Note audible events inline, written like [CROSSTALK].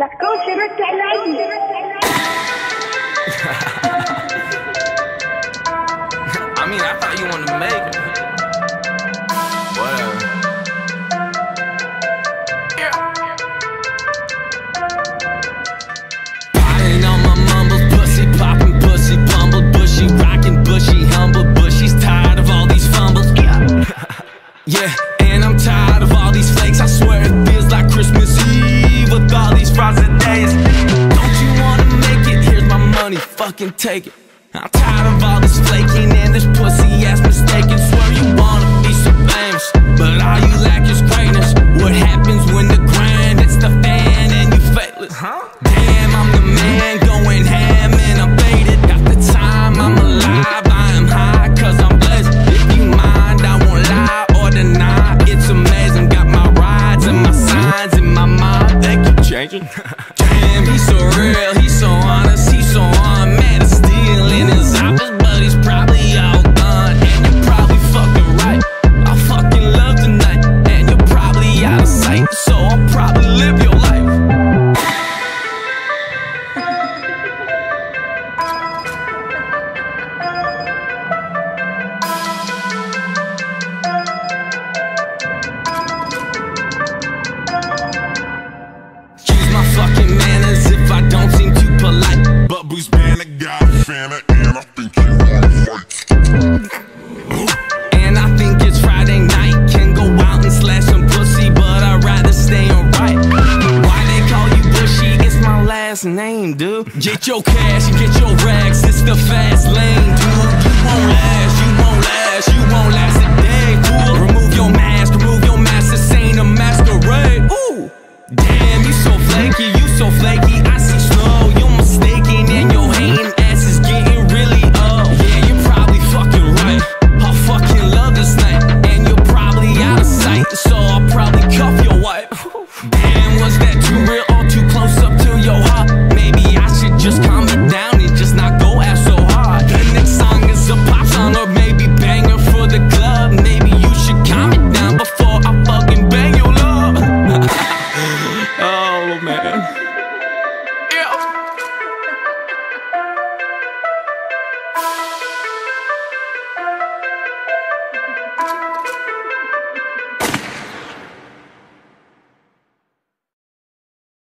تحكمش بنت على عيني fucking take it. I'm tired of all this flaking and this pussy ass mistaken. Swear you wanna be so famous, but all you lack is greatness. What happens when the grind hits the fan and you faithless? Huh? Damn, I'm the man going ham and I'm faded. Got the time, I'm alive, I am high cause I'm blessed. If you mind, I won't lie or deny. It's amazing, got my rides and my signs in my mind. They keep changing. [LAUGHS] Damn, he's so real, But Bruce Banner got Fanta, and I think you wanna fight. And I think it's Friday night. Can go out and slash some pussy, but I'd rather stay on right. Why they call you Bushey? It's my last name, dude. Get your cash and get your rags. It's the fast old man.